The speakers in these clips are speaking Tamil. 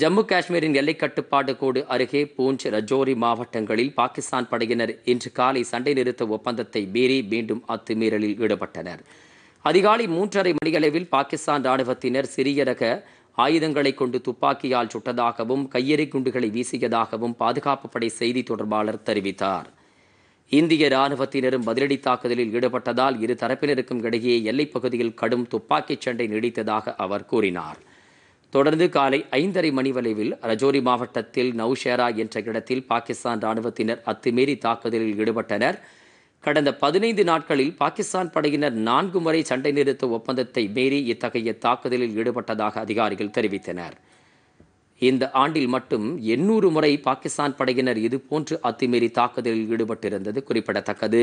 ஜம்மு காஷ்மீரின் எல்லைக்கட்டுப்பாடு கோடு அருகே பூஞ்ச் ரஜோரி மாவட்டங்களில் பாகிஸ்தான் படையினர் இன்று காலை சண்டை நிறுத்த ஒப்பந்தத்தை மீறி மீண்டும் அத்துமீறலில் ஈடுபட்டனர். அதிகாலை மூன்றரை மணியளவில் பாகிஸ்தான் ராணுவத்தினர் சிறிய ரக ஆயுதங்களை கொண்டு துப்பாக்கியால் சுட்டதாகவும் கையெறி குண்டுகளை வீசியதாகவும் பாதுகாப்பு படை செய்தி தொடர்பாளர் தெரிவித்தார். இந்திய ராணுவத்தினரும் பதிலடி தாக்குதலில் ஈடுபட்டதால் இரு தரப்பினருக்கும் இடையே எல்லைப் பகுதியில் கடும் துப்பாக்கிச் சண்டை நீடித்ததாக அவர் கூறினார். தொடர்ந்து காலை ஐந்தரை மணி வளைவில் ரஜோரி மாவட்டத்தில் நௌஷேரா என்ற இடத்தில் பாகிஸ்தான் ராணுவத்தினர் அத்துமீறி தாக்குதலில் ஈடுபட்டனர். கடந்த பதினைந்து நாட்களில் பாகிஸ்தான் படையினர் நான்கு முறை சண்டை நிறுத்த ஒப்பந்தத்தை மீறி இத்தகைய தாக்குதலில் ஈடுபட்டதாக அதிகாரிகள் தெரிவித்தனர். இந்த ஆண்டில் மட்டும் எண்ணூறு முறை பாகிஸ்தான் படையினர் இதுபோன்று அத்துமீறி தாக்குதலில் ஈடுபட்டிருந்தது குறிப்பிடத்தக்கது.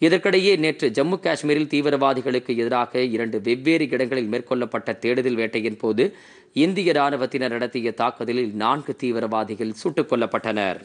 இதற்கிடையே நேற்று ஜம்மு காஷ்மீரில் தீவிரவாதிகளுக்கு எதிராக இரண்டு வெவ்வேறு இடங்களில் மேற்கொள்ளப்பட்ட தேடுதல் வேட்டையின் போது இந்திய ராணுவத்தினர் நடத்திய தாக்குதலில் நான்கு தீவிரவாதிகள் சுட்டுக் கொல்லப்பட்டனர்.